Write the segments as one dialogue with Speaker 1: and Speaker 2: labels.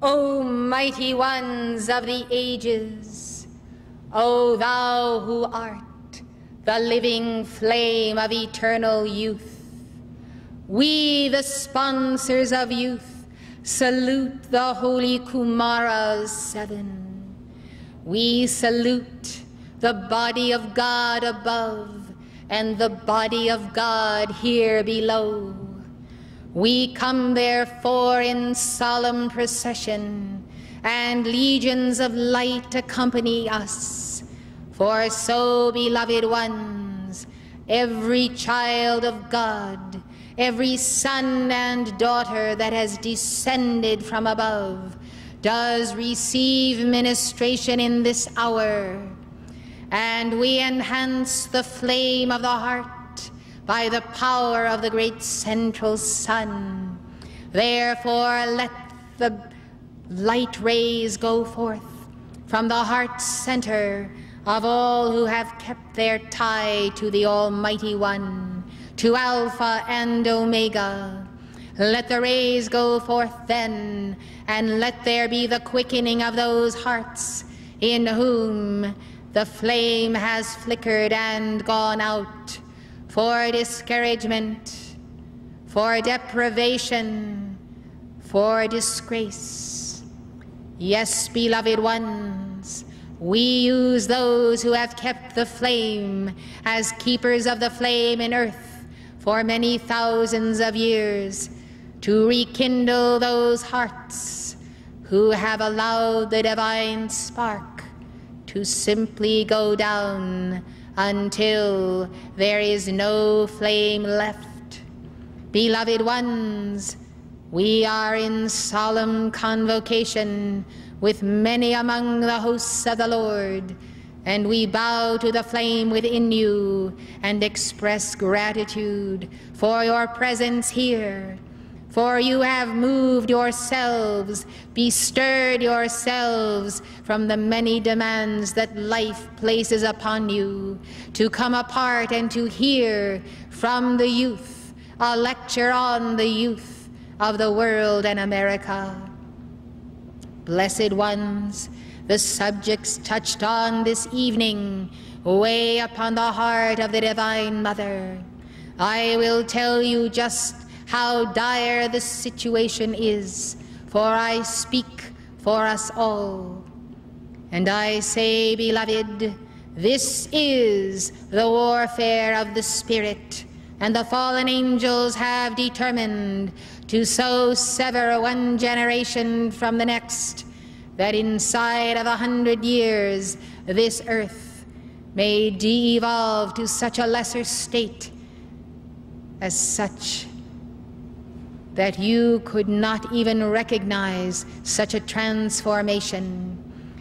Speaker 1: O mighty ones of the ages, O thou who art the living flame of eternal youth, we, the sponsors of youth, salute the holy Kumaras seven. We salute the body of God above and the body of God here below. We come therefore in solemn procession, and legions of light accompany us. For so, beloved ones, every child of God, every son and daughter that has descended from above, does receive ministration in this hour. And we enhance the flame of the heart by the power of the great central sun. Therefore, let the light rays go forth from the heart center of all who have kept their tie to the Almighty One, to Alpha and Omega. Let the rays go forth then, and let there be the quickening of those hearts in whom the flame has flickered and gone out for discouragement, for deprivation, for disgrace. Yes, beloved ones, we use those who have kept the flame as keepers of the flame in earth for many thousands of years to rekindle those hearts who have allowed the divine spark to simply go down until there is no flame left. Beloved ones, we are in solemn convocation with many among the hosts of the Lord, and we bow to the flame within you and express gratitude for your presence here for you have moved yourselves, bestirred yourselves from the many demands that life places upon you, to come apart and to hear from the youth a lecture on the youth of the world and America. Blessed ones, the subjects touched on this evening weigh upon the heart of the Divine Mother. I will tell you just how dire the situation is, for I speak for us all. And I say, beloved, this is the warfare of the Spirit, and the fallen angels have determined to so sever one generation from the next, that inside of a hundred years this earth may de-evolve to such a lesser state as such that you could not even recognize such a transformation.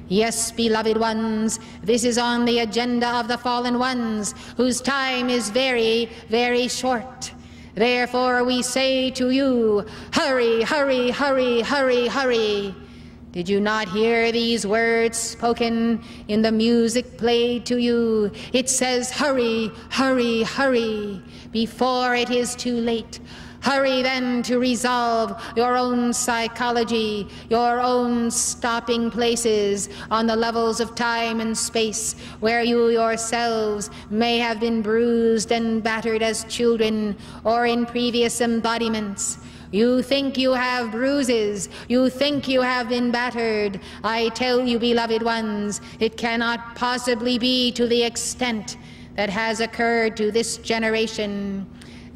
Speaker 1: Yes, beloved ones, this is on the agenda of the fallen ones, whose time is very, very short. Therefore we say to you, hurry, hurry, hurry, hurry, hurry. Did you not hear these words spoken in the music played to you? It says, hurry, hurry, hurry, before it is too late. Hurry then to resolve your own psychology, your own stopping places on the levels of time and space where you yourselves may have been bruised and battered as children or in previous embodiments. You think you have bruises. You think you have been battered. I tell you, beloved ones, it cannot possibly be to the extent that has occurred to this generation.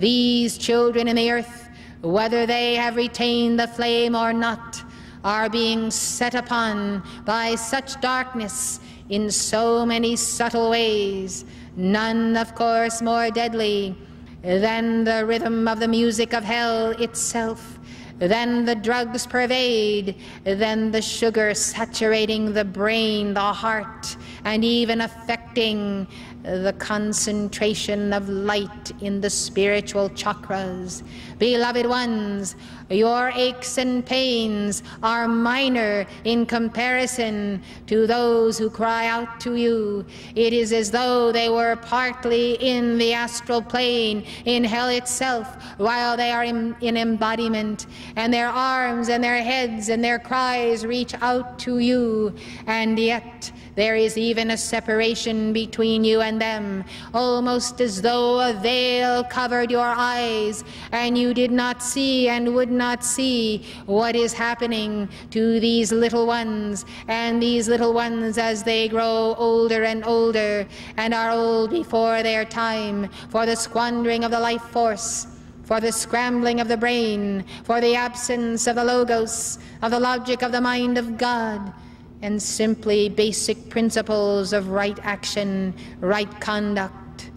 Speaker 1: These children in the earth, whether they have retained the flame or not, are being set upon by such darkness in so many subtle ways, none, of course, more deadly than the rhythm of the music of hell itself, than the drugs pervade, than the sugar saturating the brain, the heart, and even affecting the concentration of light in the spiritual chakras. Beloved ones, your aches and pains are minor in comparison to those who cry out to you. It is as though they were partly in the astral plane, in hell itself, while they are in, in embodiment. and their arms and their heads and their cries reach out to you, and yet there is even a separation between you and them, almost as though a veil covered your eyes and you did not see and would not see what is happening to these little ones. And these little ones, as they grow older and older and are old before their time, for the squandering of the life force, for the scrambling of the brain, for the absence of the logos, of the logic of the mind of God and simply basic principles of right action, right conduct.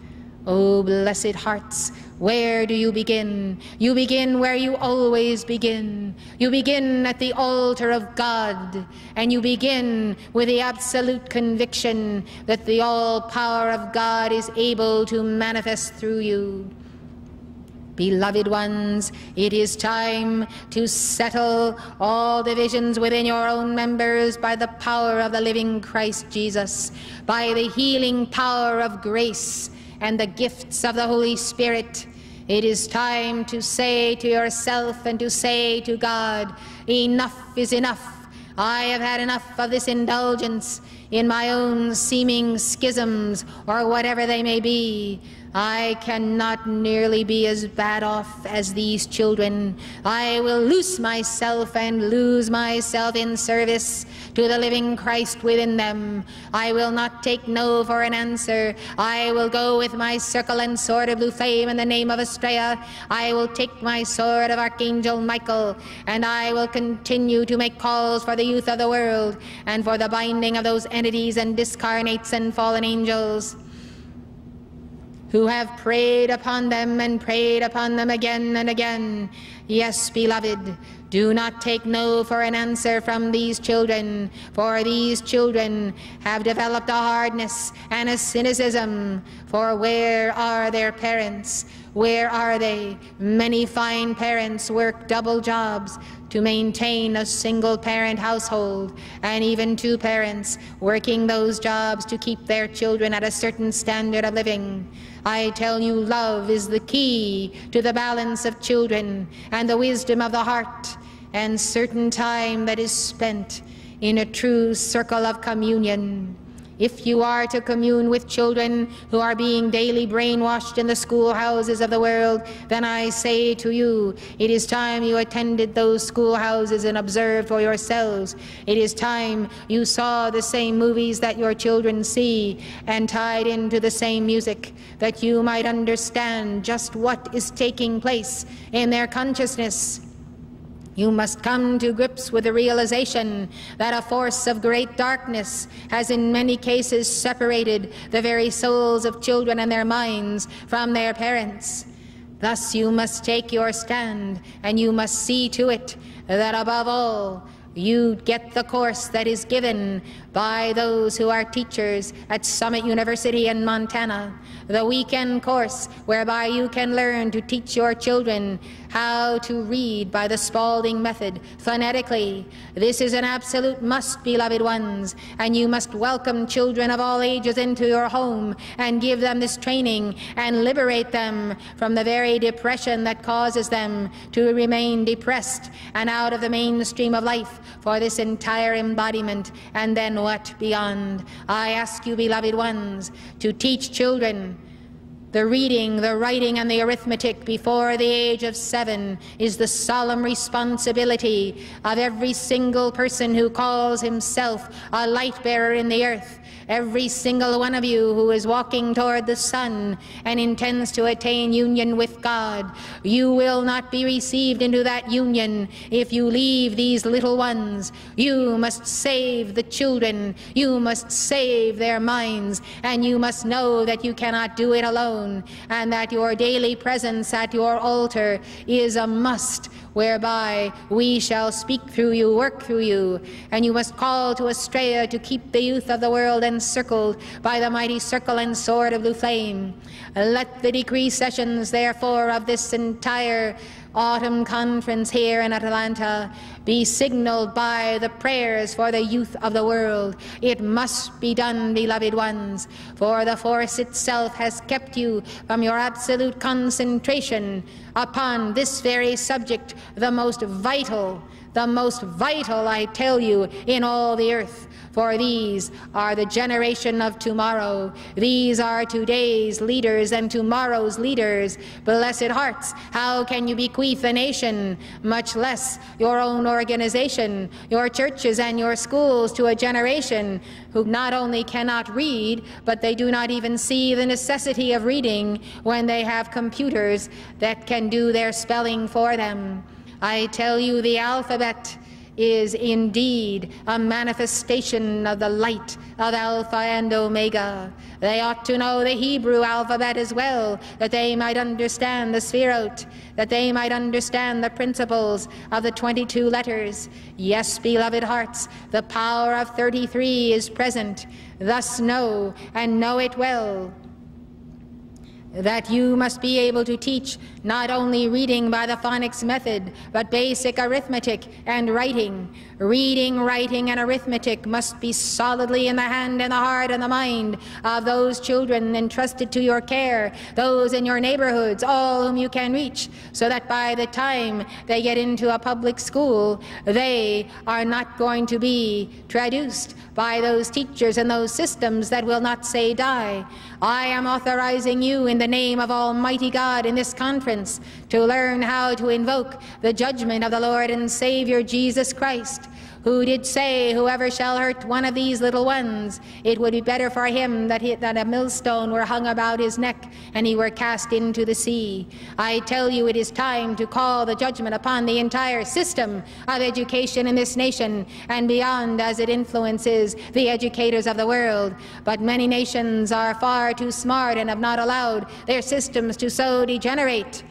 Speaker 1: Oh, blessed hearts, where do you begin? You begin where you always begin. You begin at the altar of God, and you begin with the absolute conviction that the all power of God is able to manifest through you. Beloved ones, it is time to settle all divisions within your own members by the power of the living Christ Jesus, by the healing power of grace and the gifts of the Holy Spirit. It is time to say to yourself and to say to God, enough is enough. I have had enough of this indulgence in my own seeming schisms or whatever they may be. I cannot nearly be as bad off as these children. I will loose myself and lose myself in service to the living Christ within them. I will not take no for an answer. I will go with my circle and sword of blue flame in the name of Astraea. I will take my sword of Archangel Michael, and I will continue to make calls for the youth of the world and for the binding of those entities and discarnates and fallen angels who have preyed upon them and preyed upon them again and again. Yes, beloved, do not take no for an answer from these children, for these children have developed a hardness and a cynicism. For where are their parents? Where are they? Many fine parents work double jobs to maintain a single parent household, and even two parents working those jobs to keep their children at a certain standard of living. I tell you, love is the key to the balance of children and the wisdom of the heart, and certain time that is spent in a true circle of communion. If you are to commune with children who are being daily brainwashed in the schoolhouses of the world, then I say to you, it is time you attended those schoolhouses and observed for yourselves. It is time you saw the same movies that your children see and tied into the same music, that you might understand just what is taking place in their consciousness you must come to grips with the realization that a force of great darkness has in many cases separated the very souls of children and their minds from their parents. Thus you must take your stand, and you must see to it that above all, you get the course that is given by those who are teachers at Summit University in Montana, the weekend course whereby you can learn to teach your children how to read by the Spalding method, phonetically. This is an absolute must, beloved ones, and you must welcome children of all ages into your home and give them this training and liberate them from the very depression that causes them to remain depressed and out of the mainstream of life for this entire embodiment. And then what beyond? I ask you, beloved ones, to teach children the reading, the writing, and the arithmetic before the age of seven is the solemn responsibility of every single person who calls himself a light bearer in the earth every single one of you who is walking toward the sun and intends to attain union with God. You will not be received into that union if you leave these little ones. You must save the children. You must save their minds. And you must know that you cannot do it alone and that your daily presence at your altar is a must whereby we shall speak through you, work through you, and you must call to Astraea to keep the youth of the world encircled by the mighty circle and sword of blue flame. Let the decree sessions, therefore, of this entire autumn conference here in Atlanta be signaled by the prayers for the youth of the world. It must be done, beloved ones, for the force itself has kept you from your absolute concentration upon this very subject, the most vital, the most vital, I tell you, in all the earth. For these are the generation of tomorrow. These are today's leaders and tomorrow's leaders. Blessed hearts, how can you bequeath a nation, much less your own organization, your churches and your schools to a generation who not only cannot read, but they do not even see the necessity of reading when they have computers that can do their spelling for them? I tell you, the alphabet is indeed a manifestation of the light of Alpha and Omega. They ought to know the Hebrew alphabet as well, that they might understand the Sefirot, that they might understand the principles of the 22 letters. Yes, beloved hearts, the power of 33 is present. Thus know, and know it well, that you must be able to teach not only reading by the phonics method, but basic arithmetic and writing. Reading, writing, and arithmetic must be solidly in the hand and the heart and the mind of those children entrusted to your care, those in your neighborhoods, all whom you can reach, so that by the time they get into a public school, they are not going to be traduced by those teachers and those systems that will not say die. I am authorizing you in the name of Almighty God in this conference to learn how to invoke the judgment of the Lord and Savior Jesus Christ who did say, Whoever shall hurt one of these little ones, it would be better for him that, he, that a millstone were hung about his neck and he were cast into the sea. I tell you, it is time to call the judgment upon the entire system of education in this nation and beyond as it influences the educators of the world. But many nations are far too smart and have not allowed their systems to so degenerate.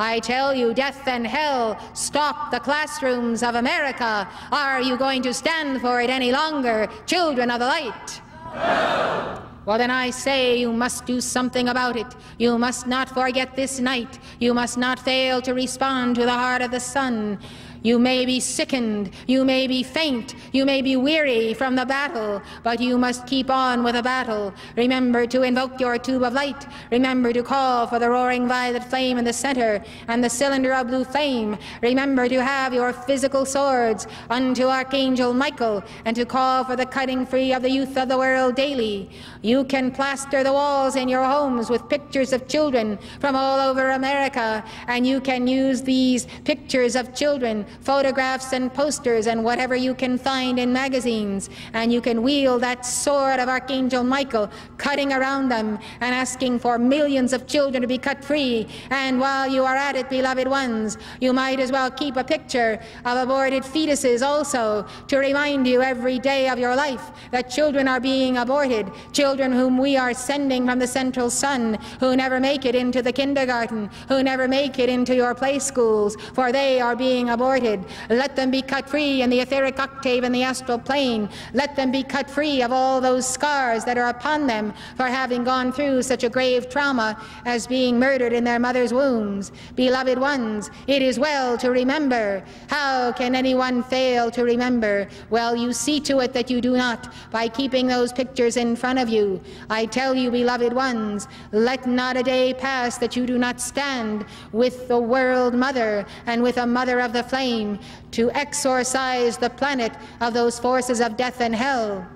Speaker 1: I tell you, death and hell, stalk the classrooms of America. Are you going to stand for it any longer, children of the light? No. Well, then I say you must do something about it. You must not forget this night. You must not fail to respond to the heart of the sun. You may be sickened, you may be faint, you may be weary from the battle, but you must keep on with the battle. Remember to invoke your tube of light. Remember to call for the roaring violet flame in the center and the cylinder of blue flame. Remember to have your physical swords unto Archangel Michael and to call for the cutting free of the youth of the world daily. You can plaster the walls in your homes with pictures of children from all over America, and you can use these pictures of children photographs and posters and whatever you can find in magazines. And you can wield that sword of Archangel Michael, cutting around them and asking for millions of children to be cut free. And while you are at it, beloved ones, you might as well keep a picture of aborted fetuses also to remind you every day of your life that children are being aborted, children whom we are sending from the central sun, who never make it into the kindergarten, who never make it into your play schools, for they are being aborted let them be cut free in the etheric octave and the astral plane. Let them be cut free of all those scars that are upon them for having gone through such a grave trauma as being murdered in their mother's wombs. Beloved ones, it is well to remember. How can anyone fail to remember? Well, you see to it that you do not by keeping those pictures in front of you. I tell you, beloved ones, let not a day pass that you do not stand with the world mother and with a mother of the flame to exorcise the planet of those forces of death and hell.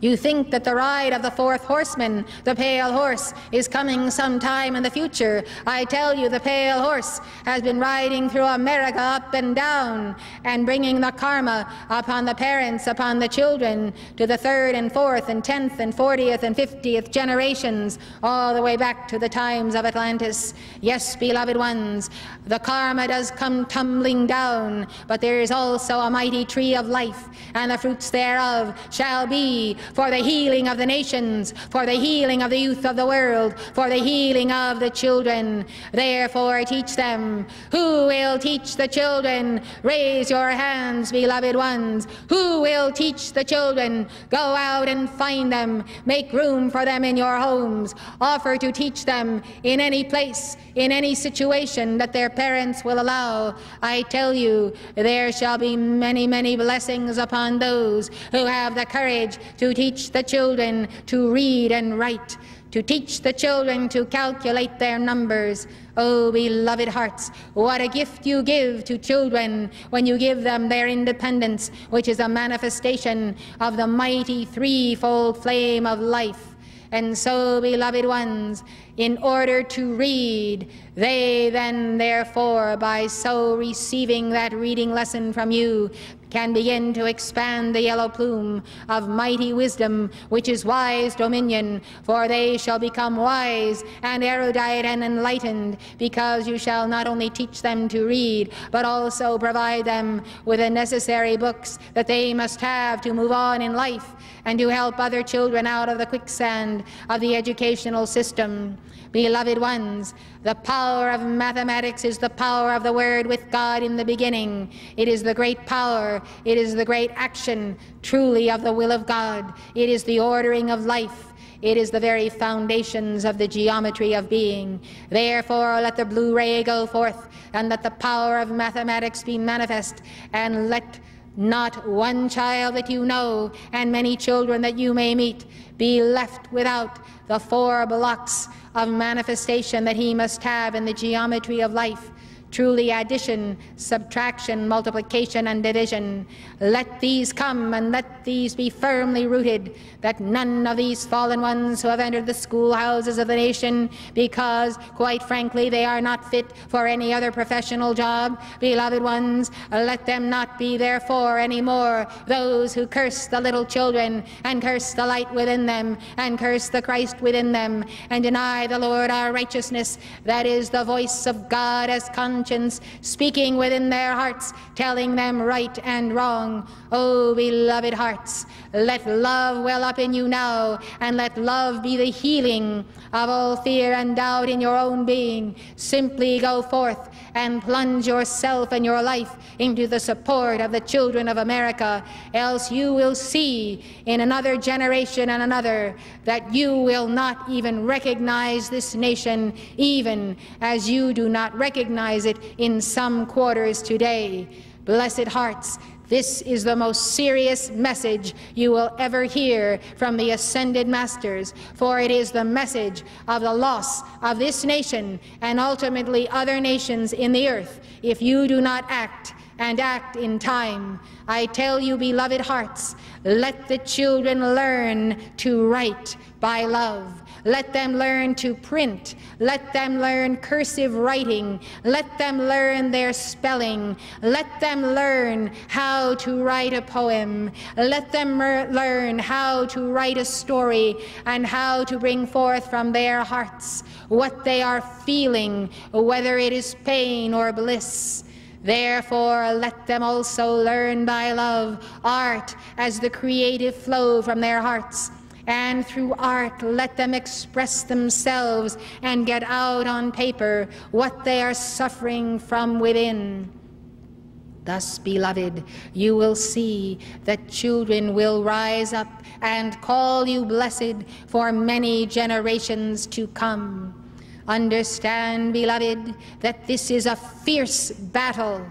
Speaker 1: You think that the ride of the fourth horseman, the pale horse, is coming sometime in the future. I tell you, the pale horse has been riding through America up and down and bringing the karma upon the parents, upon the children, to the third and fourth and tenth and fortieth and fiftieth generations, all the way back to the times of Atlantis. Yes, beloved ones, the karma does come tumbling down, but there is also a mighty tree of life, and the fruits thereof shall be for the healing of the nations, for the healing of the youth of the world, for the healing of the children. Therefore, teach them. Who will teach the children? Raise your hands, beloved ones. Who will teach the children? Go out and find them. Make room for them in your homes. Offer to teach them in any place, in any situation that their parents will allow. I tell you, there shall be many, many blessings upon those who have the courage to teach the children to read and write, to teach the children to calculate their numbers. Oh, beloved hearts, what a gift you give to children when you give them their independence, which is a manifestation of the mighty threefold flame of life. And so, beloved ones, in order to read, they then, therefore, by so receiving that reading lesson from you, can begin to expand the yellow plume of mighty wisdom, which is wise dominion, for they shall become wise and erudite and enlightened, because you shall not only teach them to read, but also provide them with the necessary books that they must have to move on in life and to help other children out of the quicksand of the educational system. Beloved ones, the power of mathematics is the power of the Word with God in the beginning. It is the great power, it is the great action, truly of the will of God. It is the ordering of life. It is the very foundations of the geometry of being. Therefore, let the blue ray go forth, and let the power of mathematics be manifest, and let not one child that you know, and many children that you may meet, be left without the four blocks of manifestation that he must have in the geometry of life truly addition, subtraction, multiplication, and division. Let these come and let these be firmly rooted, that none of these fallen ones who have entered the schoolhouses of the nation, because, quite frankly, they are not fit for any other professional job, beloved ones, let them not be therefore any more those who curse the little children, and curse the light within them, and curse the Christ within them, and deny the Lord our righteousness, that is the voice of God as con conscience, speaking within their hearts, telling them right and wrong. Oh, beloved hearts, let love well up in you now, and let love be the healing of all fear and doubt in your own being. Simply go forth and plunge yourself and your life into the support of the children of America, else you will see in another generation and another that you will not even recognize this nation, even as you do not recognize it in some quarters today. Blessed hearts, this is the most serious message you will ever hear from the ascended masters, for it is the message of the loss of this nation and ultimately other nations in the earth. If you do not act and act in time. I tell you, beloved hearts, let the children learn to write by love. Let them learn to print. Let them learn cursive writing. Let them learn their spelling. Let them learn how to write a poem. Let them learn how to write a story and how to bring forth from their hearts what they are feeling, whether it is pain or bliss. Therefore, let them also learn by love art as the creative flow from their hearts and through art let them express themselves and get out on paper what they are suffering from within. Thus, beloved, you will see that children will rise up and call you blessed for many generations to come. Understand, beloved, that this is a fierce battle.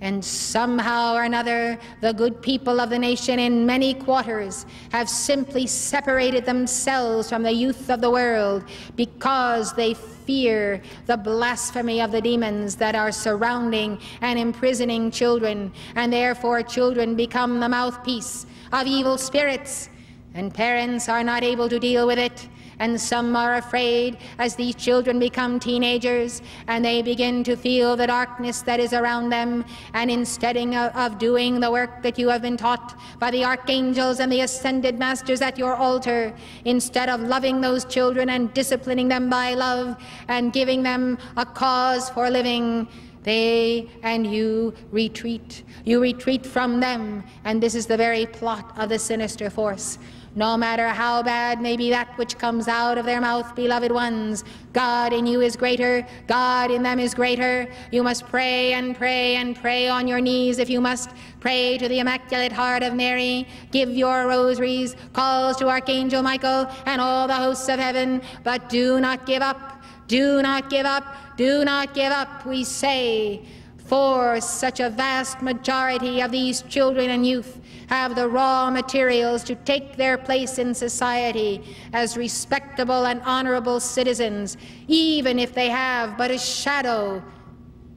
Speaker 1: And somehow or another, the good people of the nation in many quarters have simply separated themselves from the youth of the world because they fear the blasphemy of the demons that are surrounding and imprisoning children, and therefore children become the mouthpiece of evil spirits, and parents are not able to deal with it and some are afraid as these children become teenagers and they begin to feel the darkness that is around them. And instead uh, of doing the work that you have been taught by the archangels and the ascended masters at your altar, instead of loving those children and disciplining them by love and giving them a cause for living, they and you retreat. You retreat from them, and this is the very plot of the sinister force. No matter how bad may be that which comes out of their mouth, beloved ones. God in you is greater, God in them is greater. You must pray and pray and pray on your knees if you must. Pray to the Immaculate Heart of Mary. Give your rosaries, calls to Archangel Michael and all the hosts of heaven, but do not give up. Do not give up. Do not give up, we say. For such a vast majority of these children and youth have the raw materials to take their place in society as respectable and honorable citizens, even if they have but a shadow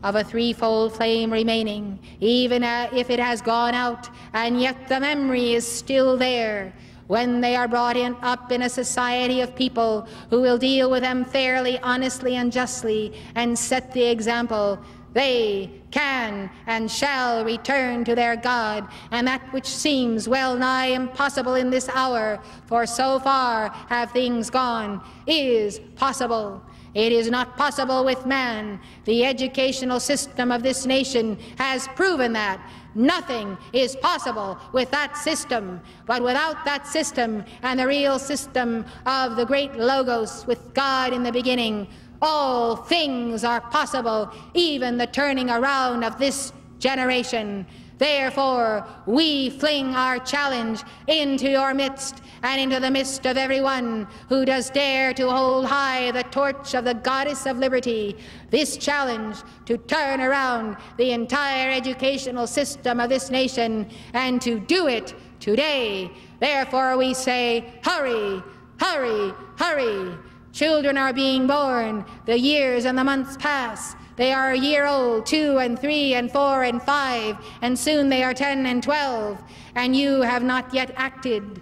Speaker 1: of a threefold flame remaining, even uh, if it has gone out, and yet the memory is still there when they are brought in, up in a society of people who will deal with them fairly, honestly, and justly, and set the example they can and shall return to their God, and that which seems well nigh impossible in this hour, for so far have things gone, is possible. It is not possible with man. The educational system of this nation has proven that. Nothing is possible with that system. But without that system and the real system of the great Logos with God in the beginning, all things are possible, even the turning around of this generation. Therefore, we fling our challenge into your midst and into the midst of everyone who does dare to hold high the torch of the goddess of liberty. This challenge to turn around the entire educational system of this nation and to do it today. Therefore, we say, hurry, hurry, hurry. Children are being born. The years and the months pass. They are a year old, two and three and four and five, and soon they are ten and twelve, and you have not yet acted.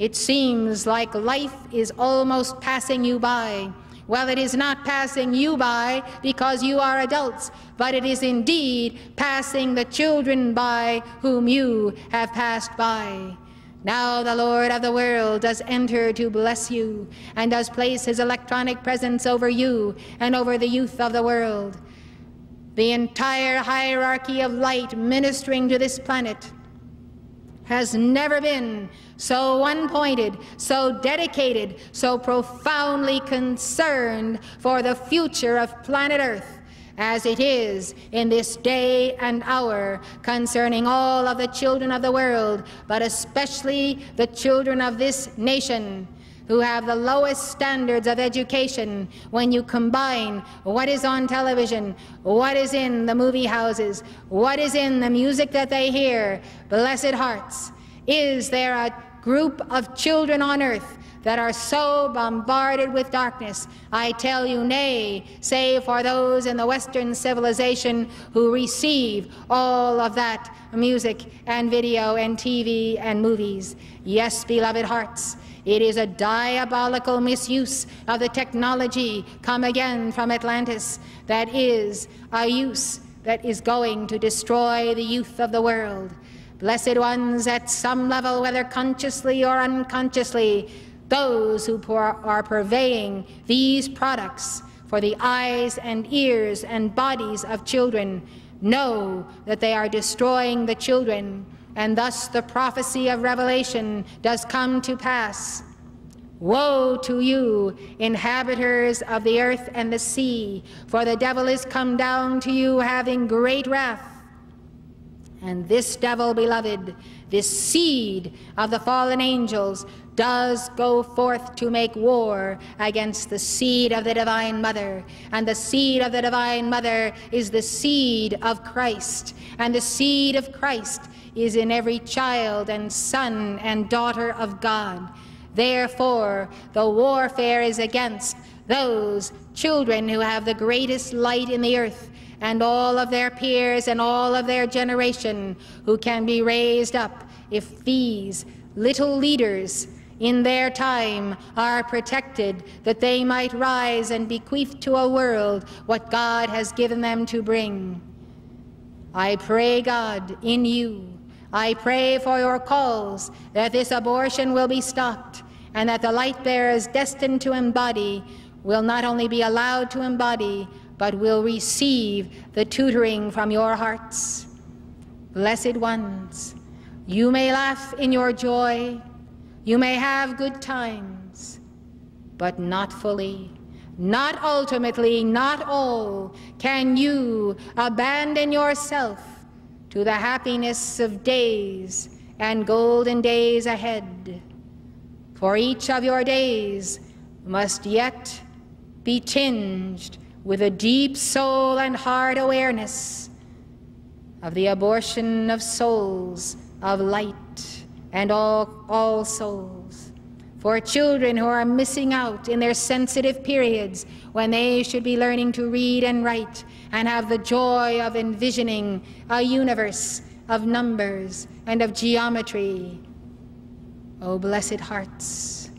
Speaker 1: It seems like life is almost passing you by. Well, it is not passing you by because you are adults, but it is indeed passing the children by whom you have passed by. Now the Lord of the world does enter to bless you, and does place his electronic presence over you and over the youth of the world. The entire hierarchy of light ministering to this planet has never been so one-pointed, so dedicated, so profoundly concerned for the future of planet Earth as it is in this day and hour concerning all of the children of the world, but especially the children of this nation who have the lowest standards of education when you combine what is on television, what is in the movie houses, what is in the music that they hear. Blessed hearts, is there a group of children on earth that are so bombarded with darkness. I tell you, nay, save for those in the Western civilization who receive all of that music and video and TV and movies. Yes, beloved hearts, it is a diabolical misuse of the technology come again from Atlantis that is a use that is going to destroy the youth of the world. Blessed ones, at some level, whether consciously or unconsciously, those who are purveying these products for the eyes and ears and bodies of children know that they are destroying the children, and thus the prophecy of Revelation does come to pass. Woe to you, inhabitants of the earth and the sea, for the devil is come down to you having great wrath. And this devil, beloved, this seed of the fallen angels, does go forth to make war against the seed of the Divine Mother. And the seed of the Divine Mother is the seed of Christ. And the seed of Christ is in every child and son and daughter of God. Therefore, the warfare is against those children who have the greatest light in the earth and all of their peers and all of their generation who can be raised up if these little leaders in their time are protected, that they might rise and bequeath to a world what God has given them to bring. I pray, God, in you. I pray for your calls that this abortion will be stopped and that the light bearers destined to embody will not only be allowed to embody, but will receive the tutoring from your hearts. Blessed ones, you may laugh in your joy, You may have good times, but not fully. Not ultimately, not all, can you abandon yourself to the happiness of days and golden days ahead. For each of your days must yet be tinged with a deep soul and heart awareness of the abortion of souls, of light, and all, all souls. For children who are missing out in their sensitive periods when they should be learning to read and write and have the joy of envisioning a universe of numbers and of geometry. O oh, blessed hearts,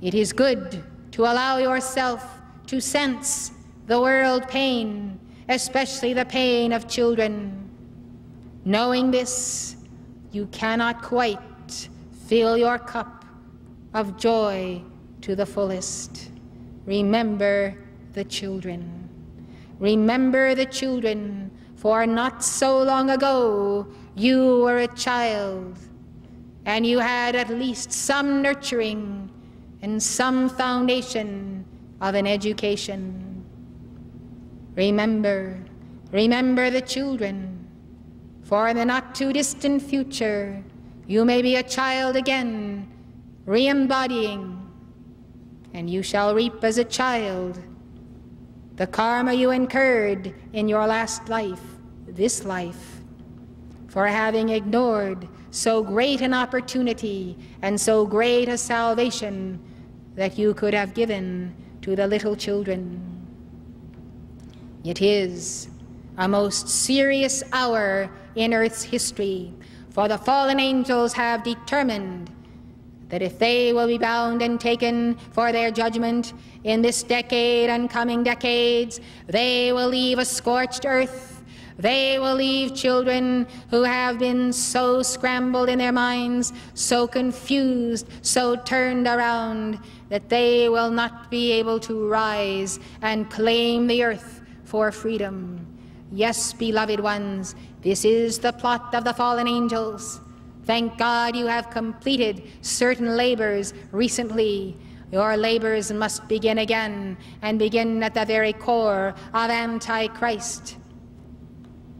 Speaker 1: it is good to allow yourself to sense the world pain, especially the pain of children. Knowing this, you cannot quite fill your cup of joy to the fullest. Remember the children. Remember the children, for not so long ago you were a child, and you had at least some nurturing and some foundation of an education. Remember, remember the children, for in the not too distant future, you may be a child again, re embodying, and you shall reap as a child the karma you incurred in your last life, this life, for having ignored so great an opportunity and so great a salvation that you could have given to the little children. It is a most serious hour in Earth's history, for the fallen angels have determined that if they will be bound and taken for their judgment in this decade and coming decades, they will leave a scorched earth. They will leave children who have been so scrambled in their minds, so confused, so turned around, that they will not be able to rise and claim the earth for freedom. Yes, beloved ones, this is the plot of the fallen angels. Thank God you have completed certain labors recently. Your labors must begin again and begin at the very core of Antichrist.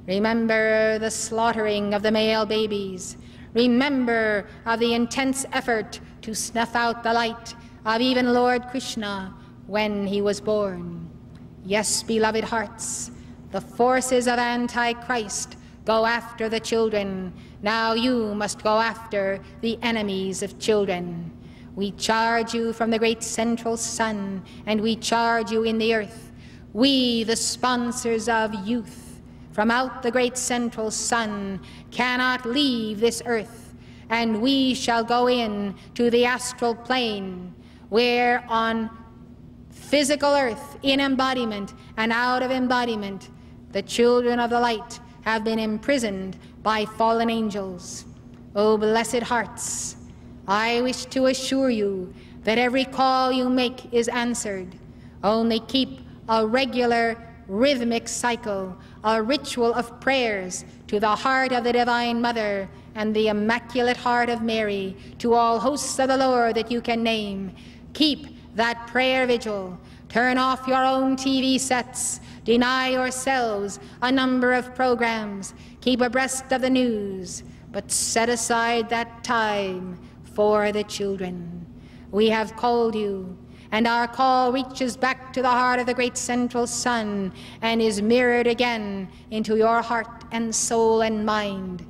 Speaker 1: Remember the slaughtering of the male babies. Remember of the intense effort to snuff out the light of even Lord Krishna when he was born. Yes, beloved hearts, the forces of Antichrist go after the children. Now you must go after the enemies of children. We charge you from the great central sun, and we charge you in the earth. We, the sponsors of youth, from out the great central sun, cannot leave this earth, and we shall go in to the astral plane, where on physical earth in embodiment and out of embodiment, the children of the light have been imprisoned by fallen angels. O oh, blessed hearts, I wish to assure you that every call you make is answered. Only keep a regular rhythmic cycle, a ritual of prayers to the heart of the Divine Mother and the Immaculate Heart of Mary, to all hosts of the Lord that you can name. Keep that prayer vigil. Turn off your own TV sets. Deny yourselves a number of programs. Keep abreast of the news. But set aside that time for the children. We have called you, and our call reaches back to the heart of the great central sun and is mirrored again into your heart and soul and mind.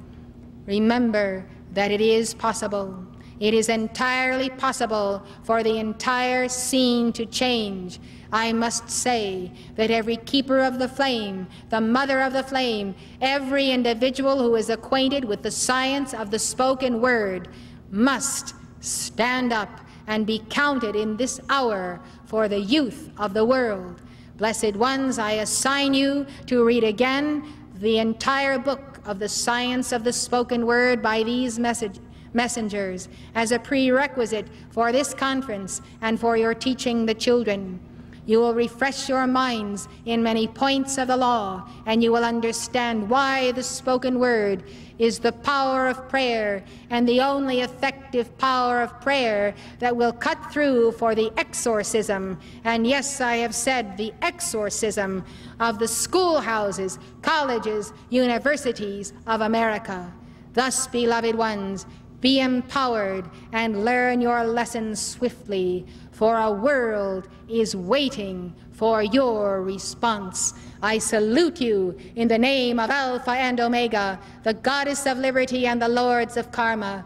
Speaker 1: Remember that it is possible it is entirely possible for the entire scene to change. I must say that every keeper of the flame, the mother of the flame, every individual who is acquainted with the science of the spoken word must stand up and be counted in this hour for the youth of the world. Blessed ones, I assign you to read again the entire book of the science of the spoken word by these messengers as a prerequisite for this conference and for your teaching the children. You will refresh your minds in many points of the law, and you will understand why the spoken word is the power of prayer and the only effective power of prayer that will cut through for the exorcism. And yes, I have said the exorcism of the schoolhouses, colleges, universities of America. Thus, beloved ones, be empowered and learn your lessons swiftly, for a world is waiting for your response. I salute you in the name of Alpha and Omega, the goddess of liberty and the lords of karma.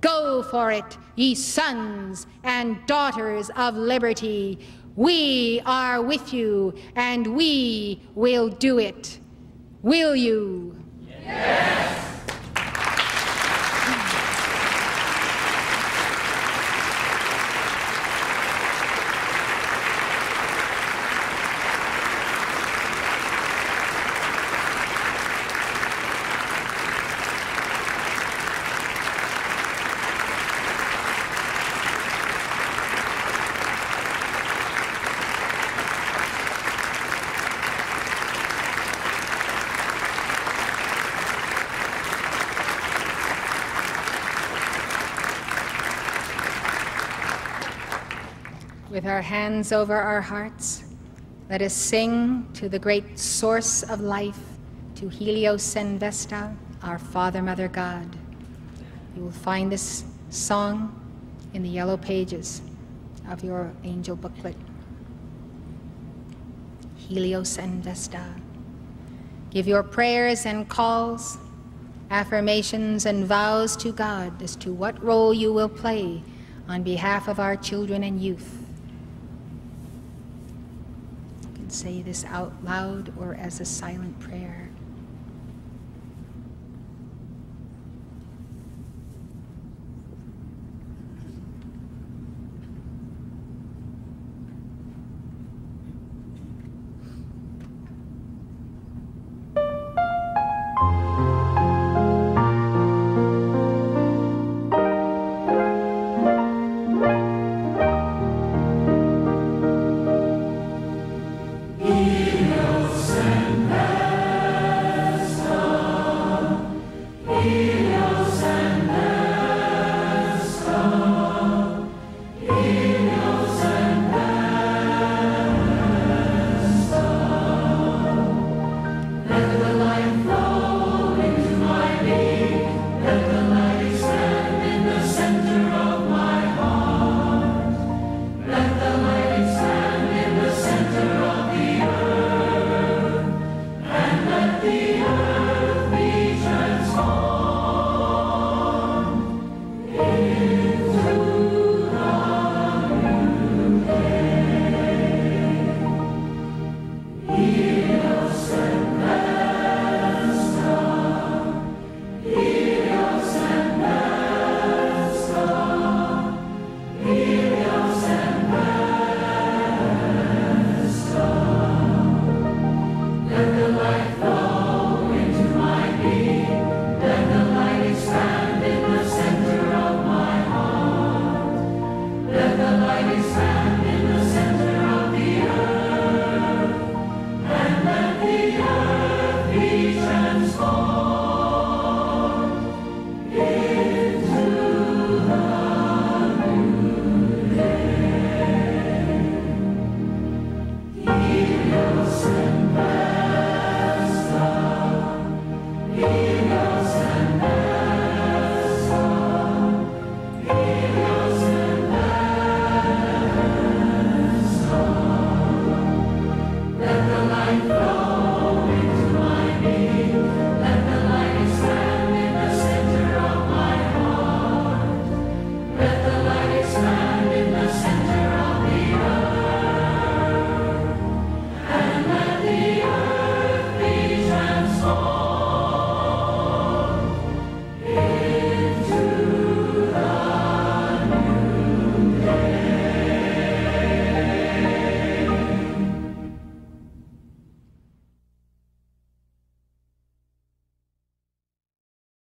Speaker 1: Go for it, ye sons and daughters of liberty. We are with you, and we will do it. Will you?
Speaker 2: Yes.
Speaker 1: Our hands over our hearts, let us sing to the great source of life, to Helios and Vesta, our Father, Mother, God. You will find this song in the yellow pages of your angel booklet. Helios and Vesta. Give your prayers and calls, affirmations and vows to God as to what role you will play on behalf of our children and youth. Say this out loud or as a silent prayer.